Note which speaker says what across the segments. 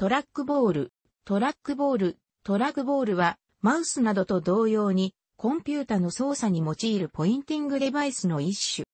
Speaker 1: トラックボール、トラックボール、トラックボールは、マウスなどと同様に、コンピュータの操作に用いるポインティングデバイスの一種。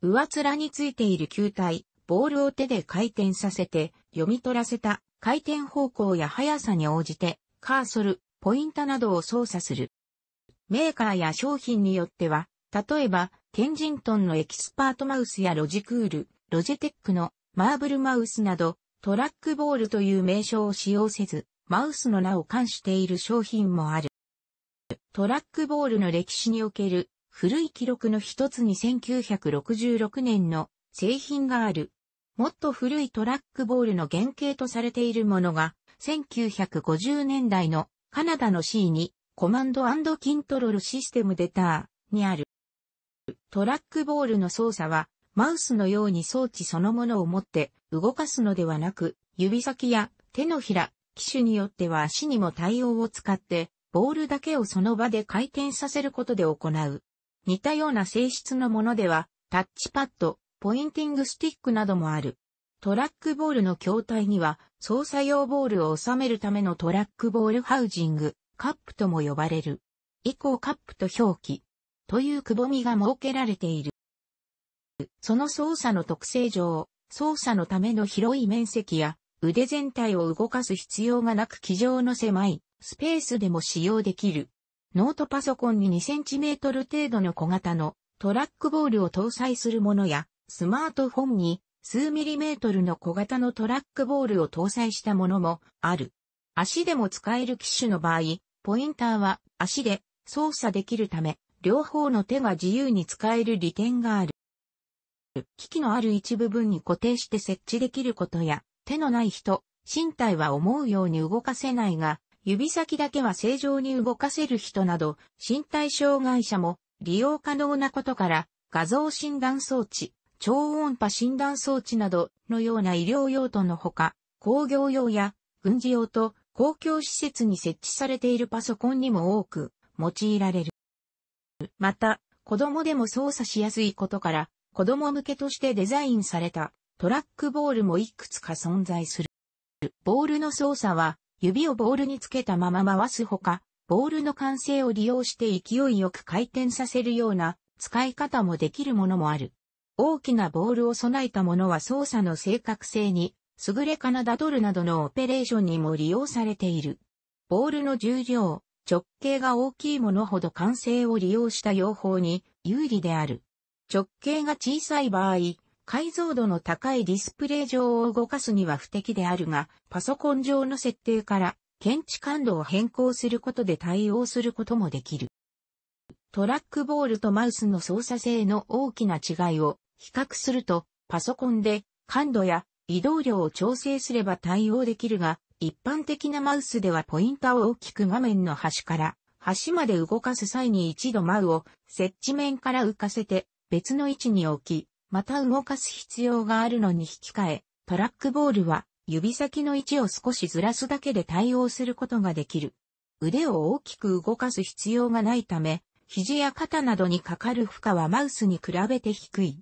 Speaker 1: 上面についている球体、ボールを手で回転させて、読み取らせた回転方向や速さに応じて、カーソル、ポインタなどを操作する。メーカーや商品によっては、例えば、ケンジントンのエキスパートマウスやロジクール、ロジテックのマーブルマウスなど、トラックボールという名称を使用せず、マウスの名を冠している商品もある。トラックボールの歴史における古い記録の一つに1966年の製品がある。もっと古いトラックボールの原型とされているものが、1950年代のカナダの C にコマンドキントロールシステムデターにある。トラックボールの操作は、マウスのように装置そのものを持って動かすのではなく、指先や手のひら、機種によっては足にも対応を使って、ボールだけをその場で回転させることで行う。似たような性質のものでは、タッチパッド、ポインティングスティックなどもある。トラックボールの筐体には、操作用ボールを収めるためのトラックボールハウジング、カップとも呼ばれる。以降カップと表記、というくぼみが設けられている。その操作の特性上、操作のための広い面積や腕全体を動かす必要がなく机上の狭いスペースでも使用できる。ノートパソコンに2センチメートル程度の小型のトラックボールを搭載するものや、スマートフォンに数ミリメートルの小型のトラックボールを搭載したものもある。足でも使える機種の場合、ポインターは足で操作できるため、両方の手が自由に使える利点がある。機器のある一部分に固定して設置できることや、手のない人、身体は思うように動かせないが、指先だけは正常に動かせる人など、身体障害者も利用可能なことから、画像診断装置、超音波診断装置などのような医療用途のほか、工業用や軍事用と公共施設に設置されているパソコンにも多く用いられる。また、子供でも操作しやすいことから、子供向けとしてデザインされたトラックボールもいくつか存在する。ボールの操作は指をボールにつけたまま回すほか、ボールの完成を利用して勢いよく回転させるような使い方もできるものもある。大きなボールを備えたものは操作の正確性に優れカナダドルなどのオペレーションにも利用されている。ボールの重量、直径が大きいものほど完成を利用した用法に有利である。直径が小さい場合、解像度の高いディスプレイ上を動かすには不適であるが、パソコン上の設定から検知感度を変更することで対応することもできる。トラックボールとマウスの操作性の大きな違いを比較すると、パソコンで感度や移動量を調整すれば対応できるが、一般的なマウスではポインターを大きく画面の端から端まで動かす際に一度マウを接地面から浮かせて別の位置に置き、また動かす必要があるのに引き換え、トラックボールは指先の位置を少しずらすだけで対応することができる。腕を大きく動かす必要がないため、肘や肩などにかかる負荷はマウスに比べて低い。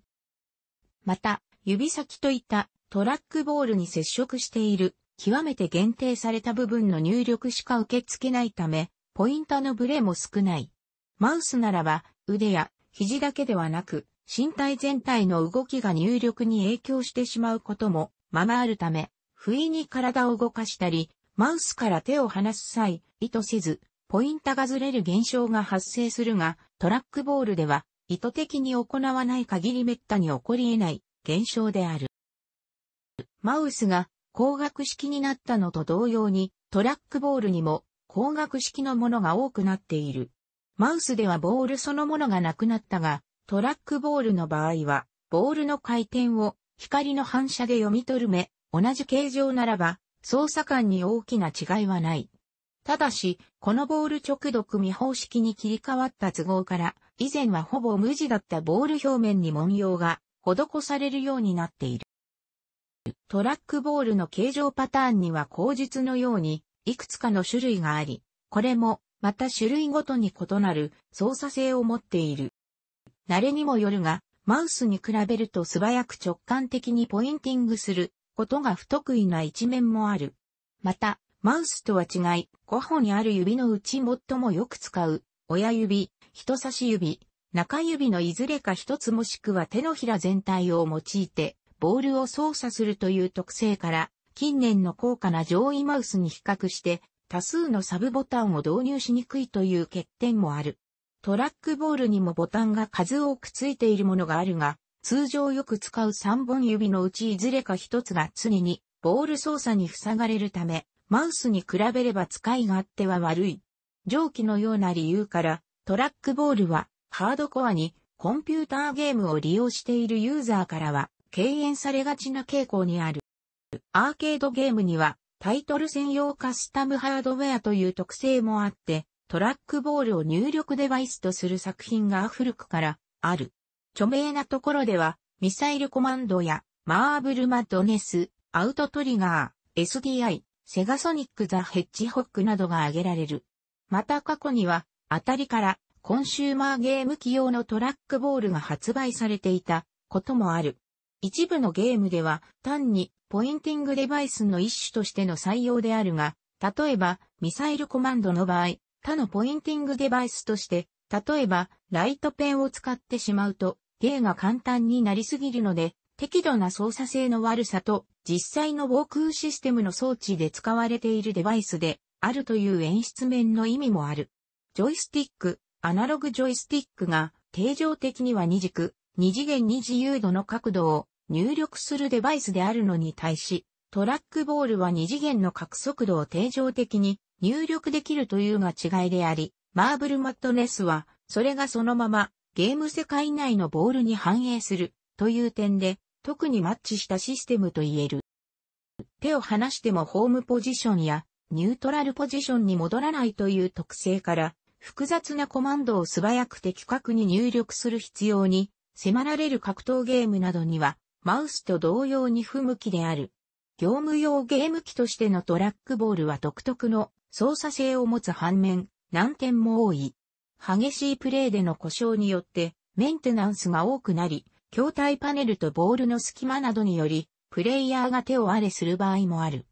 Speaker 1: また、指先といったトラックボールに接触している極めて限定された部分の入力しか受け付けないため、ポインタのブレも少ない。マウスならば腕や肘だけではなく、身体全体の動きが入力に影響してしまうこともままあるため、不意に体を動かしたり、マウスから手を離す際、意図せず、ポインタがずれる現象が発生するが、トラックボールでは、意図的に行わない限り滅多に起こり得ない現象である。マウスが光学式になったのと同様に、トラックボールにも光学式のものが多くなっている。マウスではボールそのものがなくなったが、トラックボールの場合は、ボールの回転を光の反射で読み取る目、同じ形状ならば、操作感に大きな違いはない。ただし、このボール直読み方式に切り替わった都合から、以前はほぼ無地だったボール表面に文様が施されるようになっている。トラックボールの形状パターンには口述のように、いくつかの種類があり、これも、また種類ごとに異なる操作性を持っている。慣れにもよるが、マウスに比べると素早く直感的にポインティングすることが不得意な一面もある。また、マウスとは違い、5本にある指のうち最もよく使う、親指、人差し指、中指のいずれか一つもしくは手のひら全体を用いて、ボールを操作するという特性から、近年の高価な上位マウスに比較して、多数のサブボタンを導入しにくいという欠点もある。トラックボールにもボタンが数多くついているものがあるが、通常よく使う3本指のうちいずれか一つが常にボール操作に塞がれるため、マウスに比べれば使い勝手は悪い。上記のような理由から、トラックボールはハードコアにコンピューターゲームを利用しているユーザーからは敬遠されがちな傾向にある。アーケードゲームにはタイトル専用カスタムハードウェアという特性もあって、トラックボールを入力デバイスとする作品が古くからある。著名なところでは、ミサイルコマンドやマーブルマッドネス、アウトトリガー、SDI、セガソニックザ・ヘッジホックなどが挙げられる。また過去には、あたりからコンシューマーゲーム機用のトラックボールが発売されていたこともある。一部のゲームでは単にポインティングデバイスの一種としての採用であるが、例えばミサイルコマンドの場合、他のポインティングデバイスとして、例えば、ライトペンを使ってしまうと、芸が簡単になりすぎるので、適度な操作性の悪さと、実際の防空システムの装置で使われているデバイスで、あるという演出面の意味もある。ジョイスティック、アナログジョイスティックが、定常的には二軸、二次元二自由度の角度を入力するデバイスであるのに対し、トラックボールは二次元の角速度を定常的に入力できるというが違いであり、マーブルマッドネスは、それがそのままゲーム世界内のボールに反映するという点で、特にマッチしたシステムと言える。手を離してもホームポジションやニュートラルポジションに戻らないという特性から、複雑なコマンドを素早く的確に入力する必要に迫られる格闘ゲームなどには、マウスと同様に不向きである。業務用ゲーム機としてのトラックボールは独特の操作性を持つ反面、難点も多い。激しいプレイでの故障によってメンテナンスが多くなり、筐体パネルとボールの隙間などにより、プレイヤーが手を荒れする場合もある。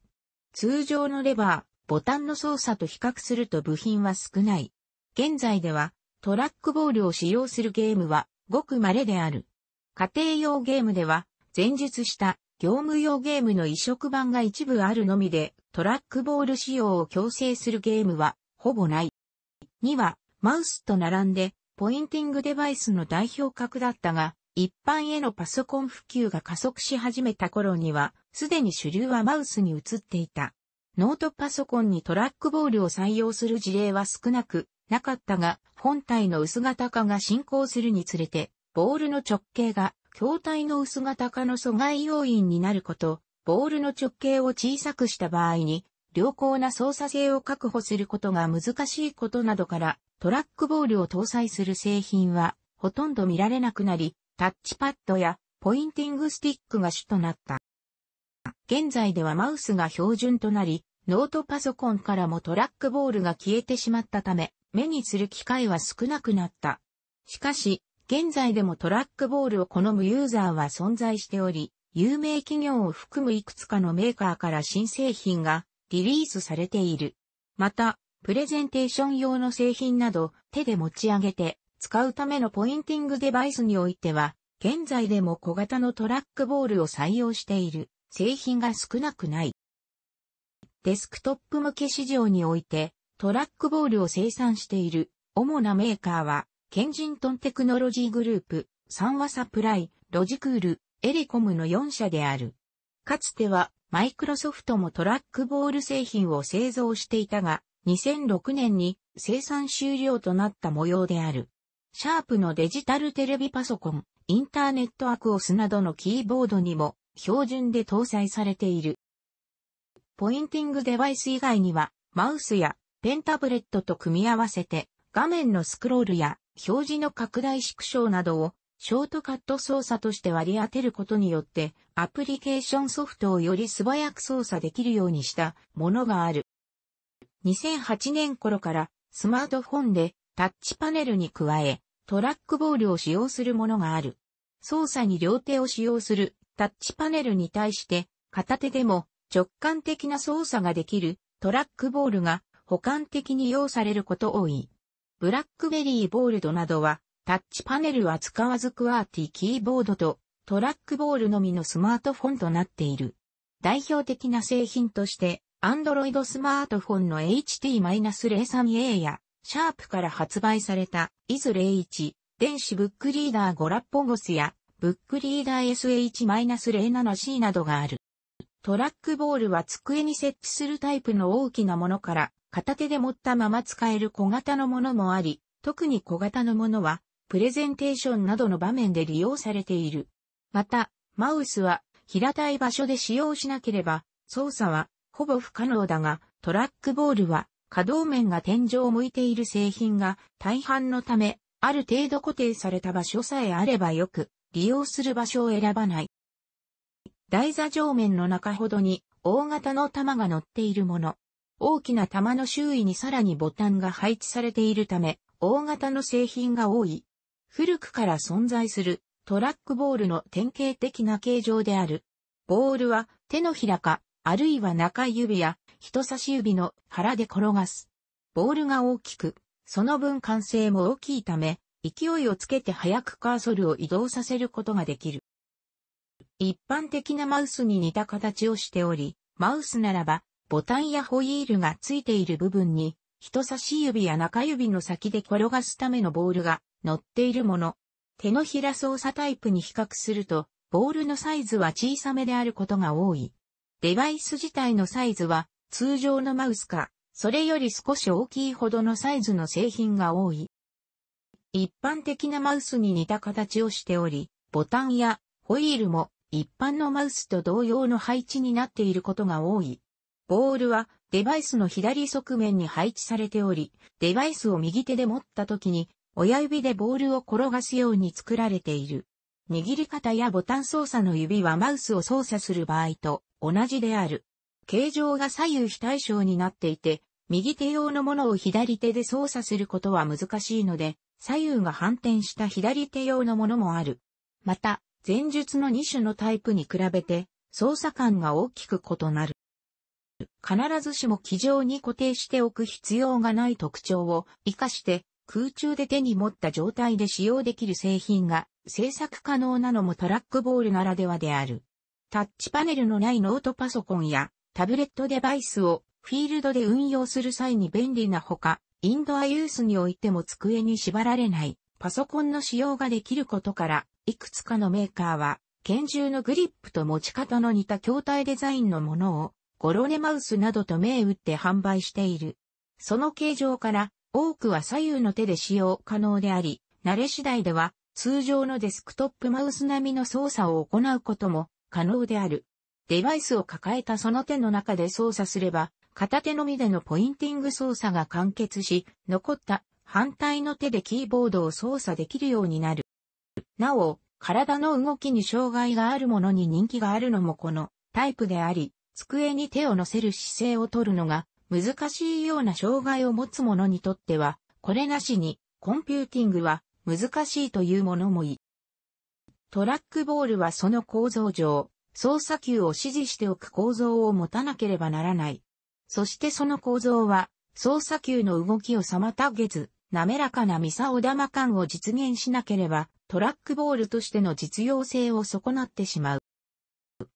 Speaker 1: 通常のレバー、ボタンの操作と比較すると部品は少ない。現在ではトラックボールを使用するゲームはごく稀である。家庭用ゲームでは前述した業務用ゲームの移植版が一部あるのみでトラックボール使用を強制するゲームはほぼない。2は、マウスと並んで、ポインティングデバイスの代表格だったが、一般へのパソコン普及が加速し始めた頃には、すでに主流はマウスに移っていた。ノートパソコンにトラックボールを採用する事例は少なくなかったが、本体の薄型化が進行するにつれて、ボールの直径が筐体の薄型化の阻害要因になること、ボールの直径を小さくした場合に、良好な操作性を確保することが難しいことなどから、トラックボールを搭載する製品は、ほとんど見られなくなり、タッチパッドやポインティングスティックが主となった。現在ではマウスが標準となり、ノートパソコンからもトラックボールが消えてしまったため、目にする機会は少なくなった。しかし、現在でもトラックボールを好むユーザーは存在しており、有名企業を含むいくつかのメーカーから新製品がリリースされている。また、プレゼンテーション用の製品など手で持ち上げて使うためのポインティングデバイスにおいては、現在でも小型のトラックボールを採用している製品が少なくない。デスクトップ向け市場においてトラックボールを生産している主なメーカーは、ケンジントンテクノロジーグループ、サンワサプライ、ロジクール、エレコムの4社である。かつては、マイクロソフトもトラックボール製品を製造していたが、2006年に生産終了となった模様である。シャープのデジタルテレビパソコン、インターネットアクオスなどのキーボードにも標準で搭載されている。ポインティングデバイス以外には、マウスやペンタブレットと組み合わせて、画面のスクロールや表示の拡大縮小などをショートカット操作として割り当てることによって、アプリケーションソフトをより素早く操作できるようにしたものがある。2008年頃からスマートフォンでタッチパネルに加え、トラックボールを使用するものがある。操作に両手を使用するタッチパネルに対して、片手でも直感的な操作ができるトラックボールが補完的に用されること多い。ブラックベリーボールドなどはタッチパネルは使わずクワーティキーボードとトラックボールのみのスマートフォンとなっている。代表的な製品として、Android スマートフォンの HT-03A や、シャープから発売された IS01 電子ブックリーダーゴラッポゴスや、ブックリーダー SH-07C などがある。トラックボールは机に設置するタイプの大きなものから片手で持ったまま使える小型のものもあり、特に小型のものはプレゼンテーションなどの場面で利用されている。また、マウスは平たい場所で使用しなければ操作はほぼ不可能だが、トラックボールは可動面が天井を向いている製品が大半のため、ある程度固定された場所さえあればよく、利用する場所を選ばない。台座上面の中ほどに大型の玉が乗っているもの。大きな玉の周囲にさらにボタンが配置されているため、大型の製品が多い。古くから存在するトラックボールの典型的な形状である。ボールは手のひらか、あるいは中指や人差し指の腹で転がす。ボールが大きく、その分完成も大きいため、勢いをつけて早くカーソルを移動させることができる。一般的なマウスに似た形をしており、マウスならば、ボタンやホイールがついている部分に、人差し指や中指の先で転がすためのボールが乗っているもの。手のひら操作タイプに比較すると、ボールのサイズは小さめであることが多い。デバイス自体のサイズは、通常のマウスか、それより少し大きいほどのサイズの製品が多い。一般的なマウスに似た形をしており、ボタンやホイールも一般のマウスと同様の配置になっていることが多い。ボールはデバイスの左側面に配置されており、デバイスを右手で持った時に親指でボールを転がすように作られている。握り方やボタン操作の指はマウスを操作する場合と同じである。形状が左右非対称になっていて、右手用のものを左手で操作することは難しいので、左右が反転した左手用のものもある。また、前述の2種のタイプに比べて、操作感が大きく異なる。必ずしも機上に固定しておく必要がない特徴を活かして空中で手に持った状態で使用できる製品が製作可能なのもトラックボールならではである。タッチパネルのないノートパソコンやタブレットデバイスをフィールドで運用する際に便利なほか、インドアユースにおいても机に縛られないパソコンの使用ができることから、いくつかのメーカーは、拳銃のグリップと持ち方の似た筐体デザインのものを、ゴロネマウスなどと銘打って販売している。その形状から、多くは左右の手で使用可能であり、慣れ次第では、通常のデスクトップマウス並みの操作を行うことも可能である。デバイスを抱えたその手の中で操作すれば、片手のみでのポインティング操作が完結し、残った反対の手でキーボードを操作できるようになる。なお、体の動きに障害があるものに人気があるのもこのタイプであり、机に手を乗せる姿勢を取るのが難しいような障害を持つ者にとっては、これなしにコンピューティングは難しいというものもいい。トラックボールはその構造上、操作球を指示しておく構造を持たなければならない。そしてその構造は、操作球の動きを妨げず、滑らかなミサオ玉感を実現しなければ、トラックボールとしての実用性を損なってしまう。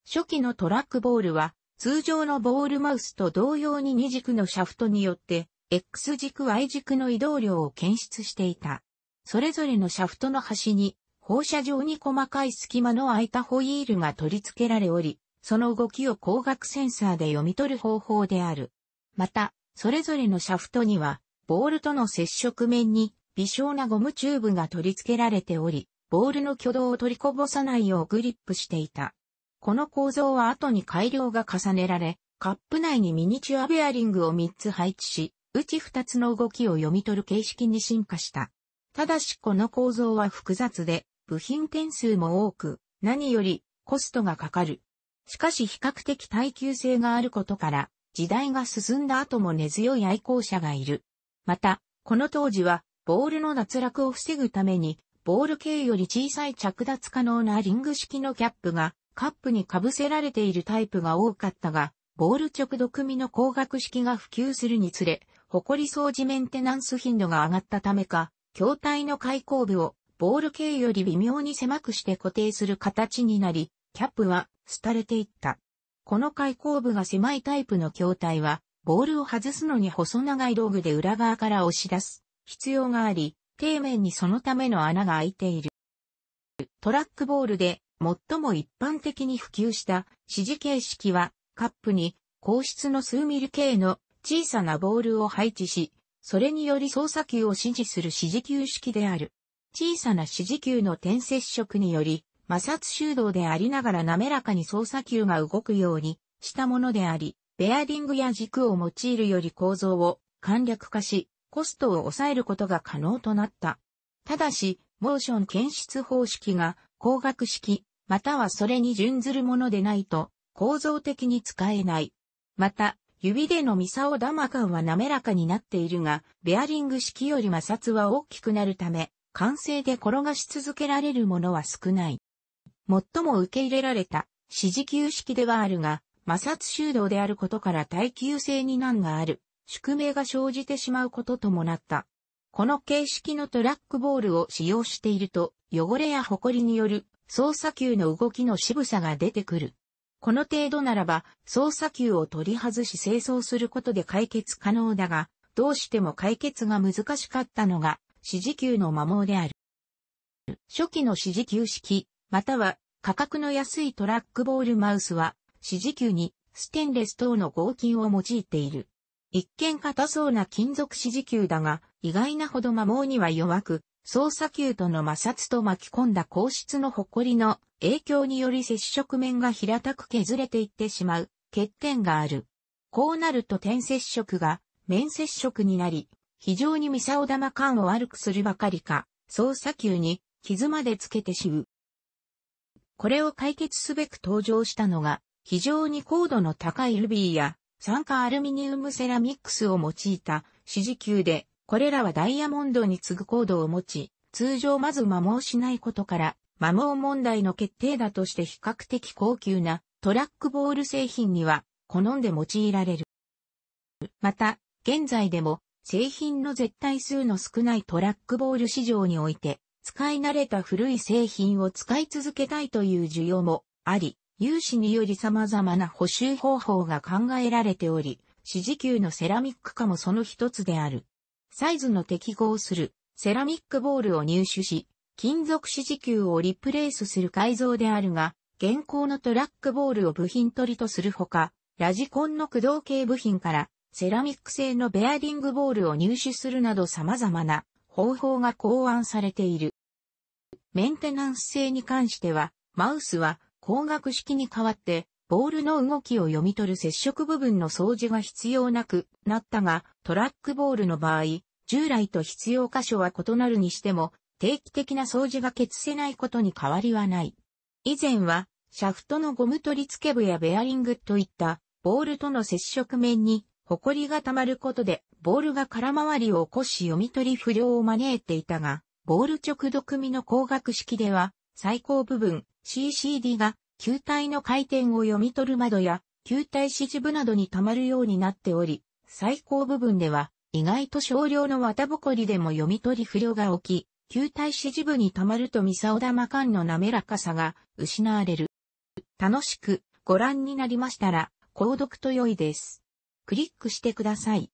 Speaker 1: 初期のトラックボールは、通常のボールマウスと同様に2軸のシャフトによって、X 軸 Y 軸の移動量を検出していた。それぞれのシャフトの端に、放射状に細かい隙間の空いたホイールが取り付けられおり、その動きを光学センサーで読み取る方法である。また、それぞれのシャフトには、ボールとの接触面に微小なゴムチューブが取り付けられており、ボールの挙動を取りこぼさないようグリップしていた。この構造は後に改良が重ねられ、カップ内にミニチュアベアリングを3つ配置し、うち2つの動きを読み取る形式に進化した。ただしこの構造は複雑で、部品点数も多く、何よりコストがかかる。しかし比較的耐久性があることから、時代が進んだ後も根強い愛好者がいる。また、この当時は、ボールの脱落を防ぐために、ボール径より小さい着脱可能なリング式のキャップがカップに被せられているタイプが多かったが、ボール直度組の光学式が普及するにつれ、埃掃除メンテナンス頻度が上がったためか、筐体の開口部をボール径より微妙に狭くして固定する形になり、キャップは廃れていった。この開口部が狭いタイプの筐体は、ボールを外すのに細長い道具で裏側から押し出す必要があり、底面にそのための穴が開いている。トラックボールで最も一般的に普及した指示形式はカップに硬質の数ミリ径の小さなボールを配置し、それにより操作球を指示する指示球式である。小さな指示球の点接触により、摩擦修道でありながら滑らかに操作球が動くようにしたものであり、ベアリングや軸を用いるより構造を簡略化し、コストを抑えることが可能となった。ただし、モーション検出方式が光学式、またはそれに準ずるものでないと、構造的に使えない。また、指でのミサオ玉感は滑らかになっているが、ベアリング式より摩擦は大きくなるため、完成で転がし続けられるものは少ない。最も受け入れられた指示球式ではあるが、摩擦修道であることから耐久性に難がある、宿命が生じてしまうことともなった。この形式のトラックボールを使用していると、汚れや埃による操作球の動きの渋さが出てくる。この程度ならば、操作球を取り外し清掃することで解決可能だが、どうしても解決が難しかったのが、指示球の摩耗である。初期の指示球式、または価格の安いトラックボールマウスは、指示球にステンレス等の合金を用いている。一見硬そうな金属指示球だが、意外なほど摩耗には弱く、操作球との摩擦と巻き込んだ硬質の埃の影響により接触面が平たく削れていってしまう欠点がある。こうなると点接触が面接触になり、非常にミサオ玉感を悪くするばかりか、操作球に傷までつけてしう。これを解決すべく登場したのが、非常に高度の高いルビーや酸化アルミニウムセラミックスを用いた指示球で、これらはダイヤモンドに次ぐ高度を持ち、通常まず摩耗しないことから、摩耗問題の決定だとして比較的高級なトラックボール製品には好んで用いられる。また、現在でも製品の絶対数の少ないトラックボール市場において、使い慣れた古い製品を使い続けたいという需要もあり、有志により様々な補修方法が考えられており、指示球のセラミック化もその一つである。サイズの適合するセラミックボールを入手し、金属指示球をリプレイスする改造であるが、現行のトラックボールを部品取りとするほか、ラジコンの駆動系部品からセラミック製のベアリングボールを入手するなど様々な方法が考案されている。メンテナンス性に関しては、マウスは光学式に代わって、ボールの動きを読み取る接触部分の掃除が必要なくなったが、トラックボールの場合、従来と必要箇所は異なるにしても、定期的な掃除が欠せないことに変わりはない。以前は、シャフトのゴム取り付け部やベアリングといったボールとの接触面に埃が溜まることでボールが空回りを起こし読み取り不良を招いていたが、ボール直度組の光学式では最高部分 CCD が球体の回転を読み取る窓や球体指示部などに溜まるようになっており、最高部分では意外と少量の綿ぼこりでも読み取り不良が起き、球体指示部に溜まるとミサオ玉間の滑らかさが失われる。楽しくご覧になりましたら、購読と良いです。クリックしてください。